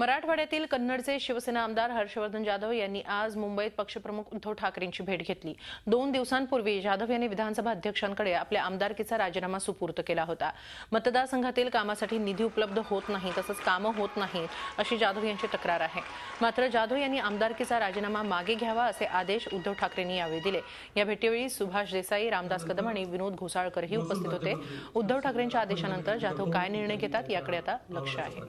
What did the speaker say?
मराठवाड्यातील कन्नडचे शिवसेना आमदार हर्षवर्धन जाधव यांनी आज मुंबईत पक्षप्रमुख उद्धव ठाकरेंची भेट घेतली. दोन दिवसांपूर्वी जाधव यांनी विधानसभा अध्यक्षांकडे आपल्या आमदारकीचा राजीनामा सुपूर्द केला होता. मतदारसंघातील कामासाठी निधी उपलब्ध होत नाही तसंच कामं होत नाहीत अशी जाधव यांची तक्रार आहे. मात्र जाधव यांनी आमदारकीचा राजीनामा मागे घ्यावा असे आदेश उद्धव ठाकरेंनी यावेळी दिले. या भेटीवेळी सुभाष देसाई रामदास कदम आणि विनोद घोसाळकरही उपस्थित होते. उद्धव ठाकरेंच्या आदेशानंतर जाधव काय निर्णय घेतात याकडे आता लक्ष आहे.